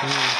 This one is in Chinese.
嗯。